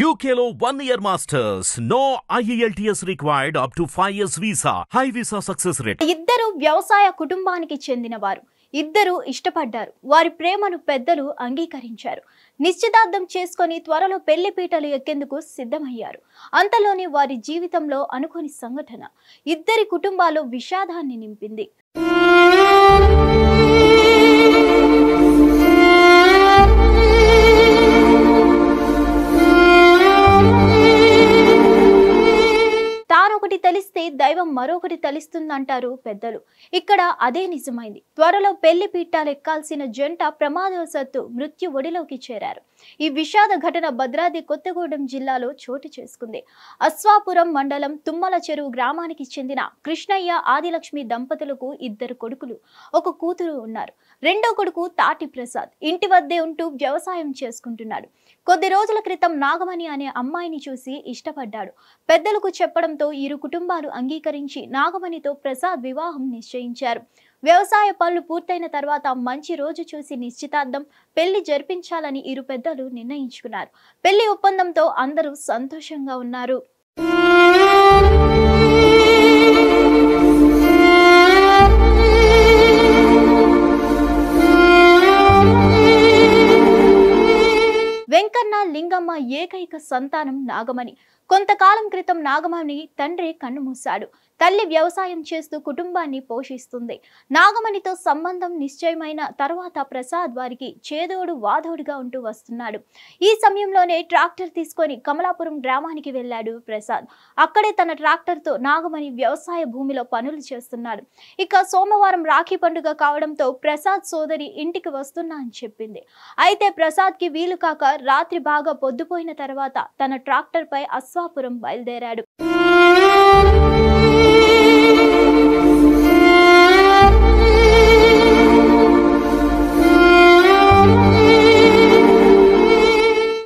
యూకేలో one year masters no IELTS required up to five years visa high visa success rate ఇద్దరు వ్యవసాయ కుటుంబానికి చెందిన వారు ఇద్దరు ఇష్టపడ్డారు. వారి ప్రేమను పెద్దలు అంగీకరించారు. నిశ్చితార్థం చేసుకొని త్వరలో పెళ్ళి పీటలు ఎక్కేందుకు సిద్ధమయ్యారు. అంతలోనే వారి జీవితంలో అనుకోని సంఘటన. ఇద్దరి కుటుంబాలు విషాదాన్ని నింపింది. దైవం మరొకటి తలిస్తుందంటారు పెద్దలు. ఇక్కడ అదే నిజమైంది. త్వరలో పెళ్ళి పీఠాలు ఎక్కాల్సిన జంట ప్రమాదవశత్తు మృత్యు ఒడిలోకి చేరారు. ఈ విషాద ఘటన భద్రాద్రి కొత్తగూడెం జిల్లాలో చోటు చేసుకుంది. అస్వాపురం మండలం తుమ్మల చెరువు గ్రామానికి చెందిన కృష్ణయ్య ఆదిలక్ష్మి దంపతులకు ఇద్దరు కొడుకులు ఒక కూతురు ఉన్నారు. రెండో కొడుకు తాటి ప్రసాద్. ఇంటి వద్దే ఉంటూ వ్యవసాయం చేసుకుంటున్నాడు. కొద్ది రోజుల క్రితం నాగమణి అనే అమ్మాయిని చూసి ఇష్టపడ్డాడు. పెద్దలకు చెప్పడంతో ఇరు కుటుంబాలు అంగీకరించి నాగమణితో ప్రసాద్ వివాహం నిశ్చయించారు. వ్యవసాయ పనులు పూర్తయిన తర్వాత మంచి రోజు చూసి నిశ్చితార్థం పెళ్ళి జరిపించాలని ఇరు పెద్దలు నిర్ణయించుకున్నారు. పెళ్ళి ఒప్పందంతో అందరూ సంతోషంగా ఉన్నారు. వెంకన్న లింగమ్మ ఏకైక సంతానం నాగమణి. కొంతకాలం క్రితం నాగమణి తండ్రి కన్నుమూశాడు. తల్లి వ్యవసాయం చేస్తూ కుటుంబాన్ని పోషిస్తుంది. నాగమణితో సంబంధం నిశ్చయమైన తర్వాత ప్రసాద్ వారికి చేదోడు వాదోడుగా ఉంటూ వస్తున్నాడు. ఈ సమయంలోనే ట్రాక్టర్ తీసుకొని కమలాపురం గ్రామానికి వెళ్ళాడు ప్రసాద్. అక్కడే తన ట్రాక్టర్తో నాగమణి వ్యవసాయ భూమిలో పనులు చేస్తున్నాడు. ఇక సోమవారం రాఖీ పండుగ కావడంతో ప్రసాద్ సోదరి ఇంటికి వస్తున్నా అని చెప్పింది. అయితే ప్రసాద్కి వీలు కాక రాత్రి బాగా పొద్దుపోయిన తర్వాత తన ట్రాక్టర్ పై విశ్వాపురం బయలుదేరాడు.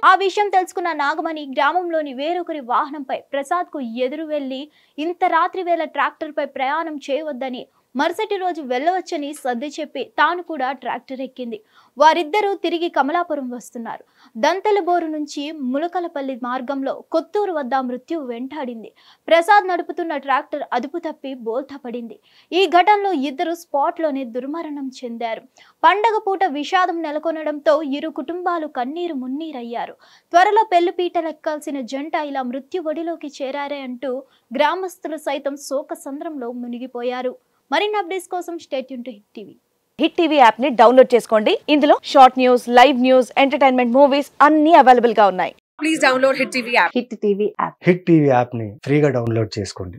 ఆ విషయం తెలుసుకున్న నాగమణి గ్రామంలోని వేరొకరి వాహనంపై ప్రసాద్కు ఎదురు వెళ్ళి ఇంత రాత్రి వేళ ట్రాక్టర్పై ప్రయాణం చేయవద్దని మరుసటి రోజు వెళ్ళవచ్చని సర్ది చెప్పి తాను కూడా ట్రాక్టర్ ఎక్కింది. వారిద్దరూ తిరిగి కమలాపురం వస్తున్నారు. దంతెలబోరు నుంచి ములకలపల్లి మార్గంలో కొత్తూరు వద్ద మృత్యు వెంటాడింది. ప్రసాద్ నడుపుతున్న ట్రాక్టర్ అదుపు తప్పి బోల్తా పడింది. ఈ ఘటనలో ఇద్దరు స్పాట్లోనే దుర్మరణం చెందారు. పండగ పూట విషాదం నెలకొనడంతో ఇరు కుటుంబాలు కన్నీరు మున్నీరయ్యారు. త్వరలో పెళ్ళిపీటలెక్కాల్సిన జంట ఇలా మృత్యు ఒడిలోకి చేరారే అంటూ గ్రామస్తులు సైతం శోక సంద్రంలో మునిగిపోయారు. మరిన్ని అప్డేట్స్ కోసం state to Hit TV. Hit TV యాప్ని డౌన్లోడ్ చేసుకోండి. ఇందులో short news live news entertainment movies అన్ని అవైలబుల్గా ఉన్నాయి. Please download Hit TV app. Hit TV app Hit TV యాప్ని ఫ్రీగా డౌన్లోడ్ చేసుకోండి.